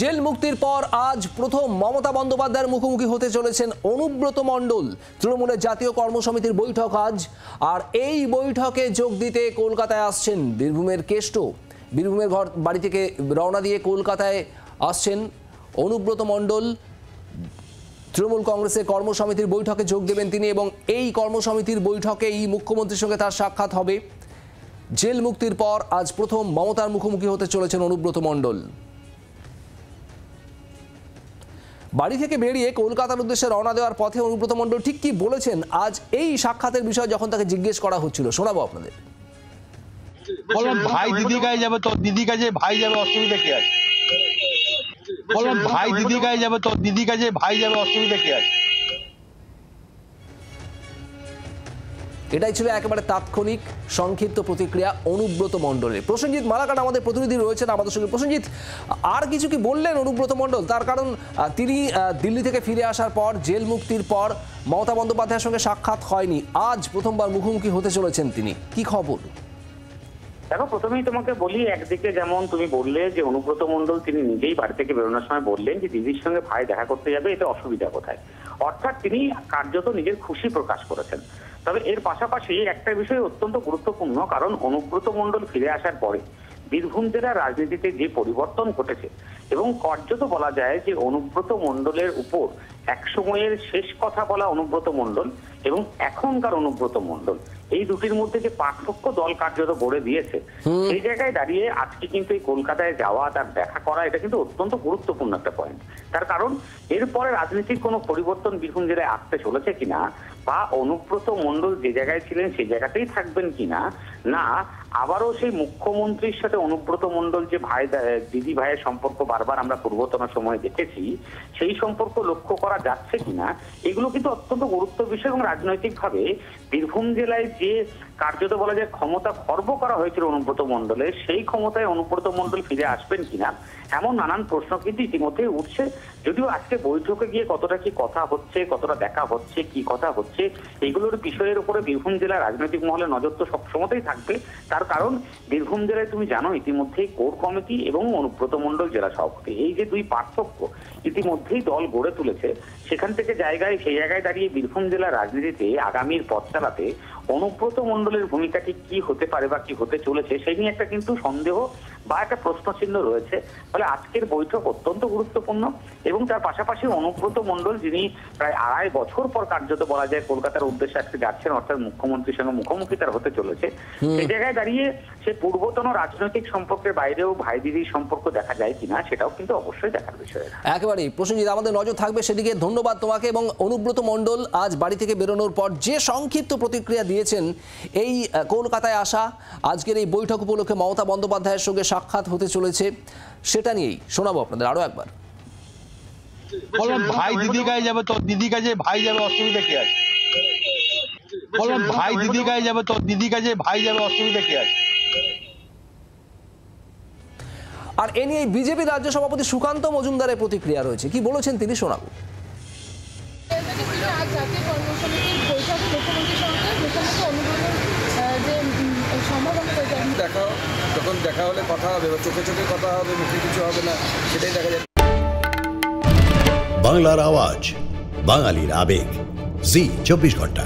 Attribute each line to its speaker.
Speaker 1: Jail মুক্তির পর আজ প্রথম মমতা বন্দ্যোপাধ্যায়ের মুখোমুখি হতে চলেছেন অনুব্রত মণ্ডল। তৃণমূলের জাতীয় কর্মসমিতির বৈঠক আজ। আর এই বৈঠকে যোগ দিতে কলকাতায় আসছেন বীরভূমের কেষ্ট। বীরভূমের ঘর, বাড়ি থেকে রওনা দিয়ে কলকাতায় আসছেন অনুব্রত মণ্ডল। তৃণমূল কংগ্রেসের কর্মসমিতির বৈঠকে যোগ দেবেন তিনি এবং এই কর্মসমিতির বৈঠকেই মুখ্যমন্ত্রীর সঙ্গে তার সাক্ষাৎ হবে। জেল মুক্তির পর আজ প্রথম মমতার মুখোমুখি হতে চলেছেন অনুব্রত মণ্ডল। বাড়ি থেকে বেরিয়ে কলকাতার উদ্দেশ্যে রওনা দেওয়ার পথে অনুব্রত মণ্ডল ঠিক কি বলেছেন? আজ এই সাক্ষাতের বিষয়ে যখন তাকে জিজ্ঞেস করা হচ্ছিল, শোনাবো আপনাদের।
Speaker 2: ভাই দিদি গায়ে যাবে তো দিদি কাজে ভাই যাবে, অসুবিধা কি আছে? ভাই দিদি গায়ে যাবে তো দিদি কাজে ভাই যাবে, অসুবিধা কি আছে?
Speaker 1: এটাই ছিল একেবারে তাৎক্ষণিক সংক্ষিপ্ত প্রতিক্রিয়া অনুব্রত মণ্ডলের। প্রসেনজিৎ মালাকাট আমাদের প্রতিনিধি রয়েছেন আমাদের সঙ্গে। প্রসেনজিৎ, আর কিছু কি বললেন অনুব্রত মণ্ডল? তার কারণ তিনি দিল্লি থেকে ফিরে আসার পর, জেল মুক্তির পর মমতা বন্দ্যোপাধ্যায়ের সঙ্গে সাক্ষাৎ হয়নি। আজ প্রথমবার মুখোমুখি হতে চলেছেন তিনি। কি খবর?
Speaker 3: দেখো, প্রথমেই তোমাকে বলি, একদিকে যেমন তুমি বললে যে অনুব্রত মণ্ডল তিনি নিজেই বাড়ি থেকে বেরোনোর সময় বললেন যে দিদির সঙ্গে ভাই দেখা করতে যাবে, এতে অসুবিধা কোথায়? অর্থাৎ তিনি কার্যত নিজের খুশি প্রকাশ করেছেন। তবে এর পাশাপাশি একটা বিষয় অত্যন্ত গুরুত্বপূর্ণ, কারণ অনুব্রত মণ্ডল ফিরে আসার পরে বীরভূম জেলার রাজনীতিতে যে পরিবর্তন ঘটেছে এবং কার্যত বলা যায় যে অনুব্রত মণ্ডলের উপর এক সময়ের শেষ কথা বলা অনুব্রত মণ্ডল এবং এখনকার অনুব্রত মণ্ডল। এই দুটির মধ্যে যে পার্থক্য দল কার্যত গড়ে দিয়েছে সেই জায়গায় দাঁড়িয়ে আজকে কিন্তু এই কলকাতায় যাওয়া তার দেখা করা এটা কিন্তু অত্যন্ত গুরুত্বপূর্ণ একটা পয়েন্ট তার কারণ এরপরে রাজনীতির কোনো পরিবর্তন বীরভূম জেলায় আসতে চলেছে কিনা বা অনুব্রত মণ্ডল যে জায়গায় ছিলেন সেই জায়গাতেই থাকবেন কিনা না আবারও সেই মুখ্যমন্ত্রীর সাথে অনুব্রত মণ্ডল যে ভাই দিদি ভাইয়ের সম্পর্ক বারবার আমরা পূর্বতন সময় দেখেছি সেই সম্পর্ক লক্ষ্য করা যাচ্ছে কিনা এগুলো কিন্তু অত্যন্ত গুরুত্ব বিষয় এবং রাজনৈতিকভাবে বীরভূম জেলায় যে কার্যত বলা যায় ক্ষমতা খর্ব করা হয়েছিল অনুব্রত মণ্ডলের সেই ক্ষমতায় অনুব্রত মণ্ডল ফিরে আসবেন কিনা? এমন নানান প্রশ্ন কিন্তু ইতিমধ্যেই উঠছে। যদিও আজকে বৈঠকে গিয়ে কতটা কি কথা হচ্ছে, কতটা দেখা হচ্ছে, কি কথা হচ্ছে, এগুলোর বিষয়ের উপরে বীরভূম জেলার রাজনৈতিক মহলে নজর তো সবসময়তেই থাকবে। তার কারণ, বীরভূম জেলায় তুমি জানো ইতিমধ্যেই কোর কমিটি এবং অনুব্রত মণ্ডল জেলা সভাপতি, এই যে দুই পার্থক্য ইতিমধ্যেই দল গড়ে তুলেছে, সেখান থেকে জায়গায় সেই জায়গায় দাঁড়িয়ে বীরভূম জেলার রাজনীতিতে আগামীর পথ চালাতে অনুব্রত মণ্ডলের ভূমিকাটি কি হতে পারে বা কি হতে চলেছে সেই নিয়ে একটা কিন্তু সন্দেহ বা একটা প্রশ্ন চিহ্ন রয়েছে ফলে আজকের বৈঠক অত্যন্ত গুরুত্বপূর্ণ এবং তার পাশাপাশি অনুব্রত মণ্ডল যিনি প্রায় আড়াই বছর পর কার্যত বলা যায় কলকাতার উদ্দেশ্যে আজকে যাচ্ছেন অর্থাৎ মুখ্যমন্ত্রীর সঙ্গে মুখোমুখি তার হতে চলেছে সেই জায়গায় দাঁড়িয়ে সে পূর্বতন রাজনৈতিক সম্পর্কের বাইরেও ভাই দিদির সম্পর্ক দেখা যায় কিনা সেটাও কিন্তু অবশ্যই দেখার বিষয়।
Speaker 1: একেবারেই। প্রসেনজিৎ আমাদের নজর থাকবে সেদিকে। ধন্যবাদ তোমাকে এবং অনুব্রত মণ্ডল আজ বাড়ি থেকে বেরোনোর পর যে সংক্ষিপ্ত প্রতিক্রিয়া দিয়েছেন এই কলকাতায় আসা আজকের এই বৈঠক উপলক্ষে মমতা বন্দ্যোপাধ্যায়ের সঙ্গে সাক্ষাৎ হতে চলেছে সেটা নিয়েই শোনাবো আপনাদের আরও একবার।
Speaker 2: বললাম ভাই দিদি গায়ে যাবে তোর দিদি কাছে ভাই যাবে অসুবিধা কি আছে? বললাম ভাই দিদি গায়ে যাবে তোর দিদি কাছে ভাই যাবে অসুবিধা কি আছে?
Speaker 1: আর এ নিয়ে বিজেপি রাজ্য সভাপতি সুকান্ত মজুমদারের প্রতিক্রিয়া রয়েছে। কি বলেছেন তিনি শোনাবো।
Speaker 4: আজ জাতীয় কর্মসমিতির বৈঠকে মুখ্যমন্ত্রী অনুমোদন যে উম, সম্ভাবনা রয়েছে
Speaker 5: দেখা যখন দেখা হলে কথা হবে বা চোখে চোখে কথা হবে, মুখে কিছু হবে না, সেটাই দেখা যাবে।
Speaker 6: বাংলার আওয়াজ, বাঙালির আবেগ। জি, চব্বিশ ঘণ্টা।